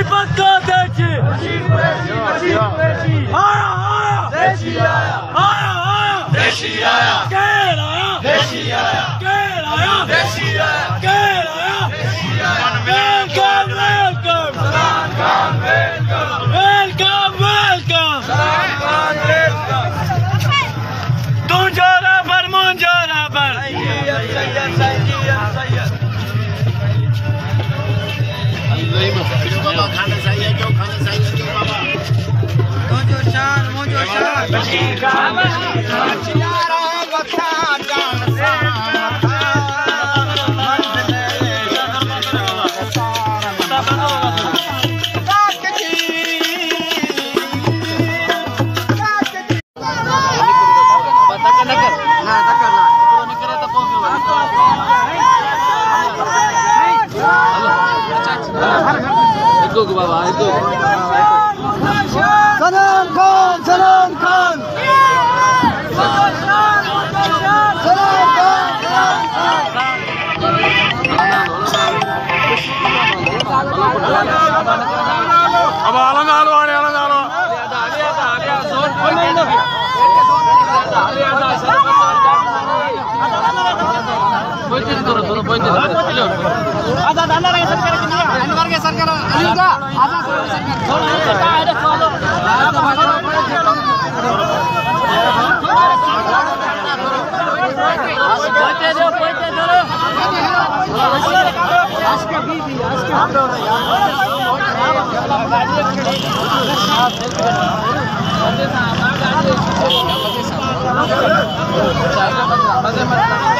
मुसीबत को देखी आया आया। देशी आया आया। आया देशी आया। केर आया। देशी आया। केर आया देशी आया केर आया देशी आया welcome. Welcome welcome welcome welcome welcome तू जो रबर मुंजो रबर सैयद सैयद सैयद सलाम खान सलाम खान सलाम खान अब अलंगालो आने करो। अली का आजा पोते दो पोते दो आज का भी भी आज का हम लोग यार मज़े मत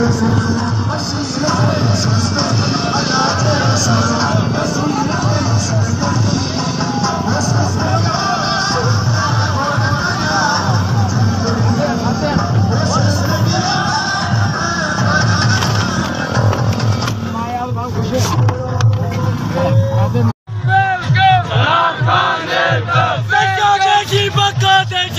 Let's.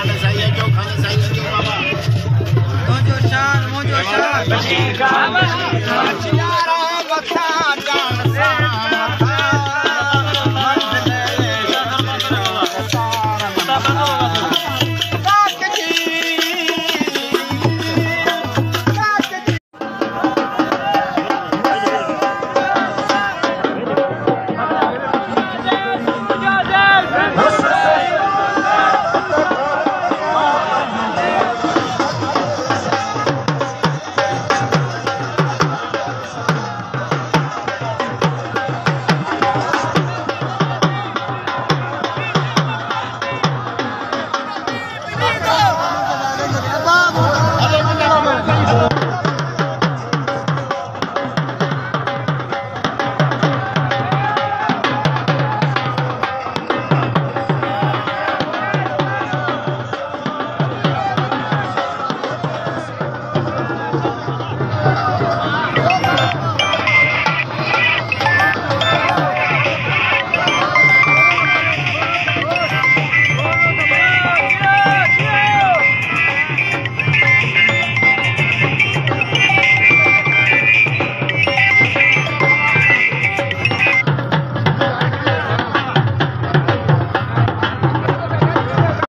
सलाम खान